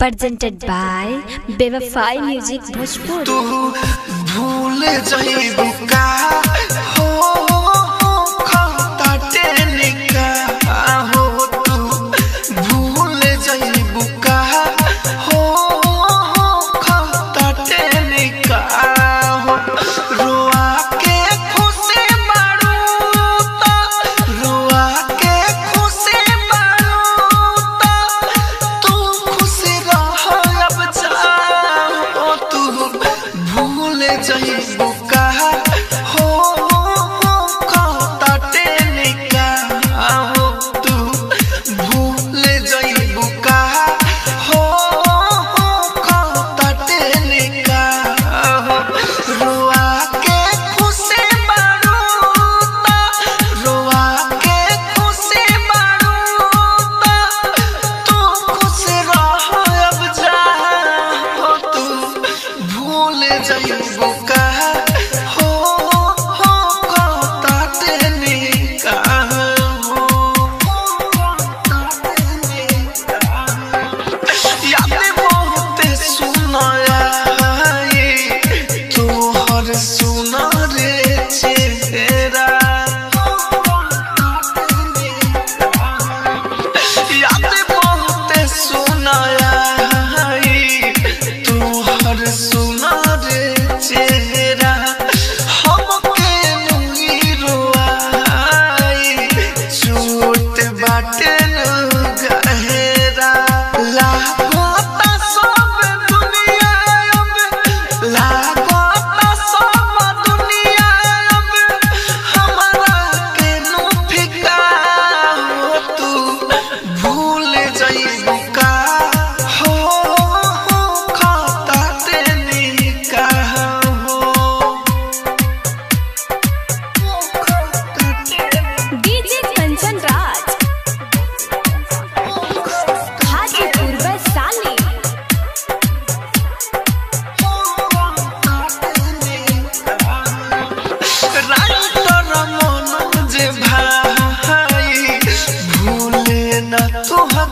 Presented by Bewafai music Bhojpur भूल जाई बुका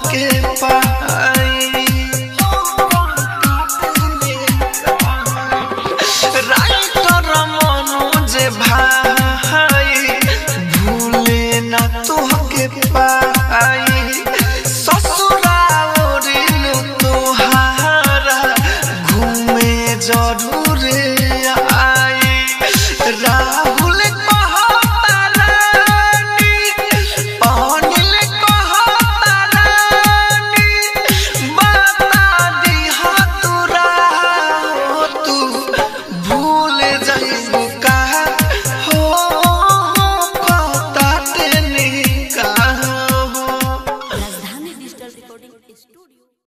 skip up.